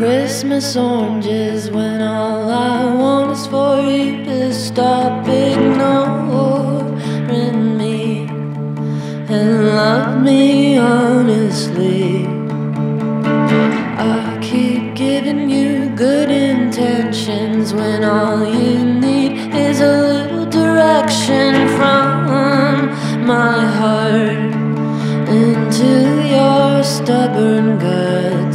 Christmas oranges when all I want is for you to stop ignoring me and love me honestly. I keep giving you good intentions when all you stubborn good.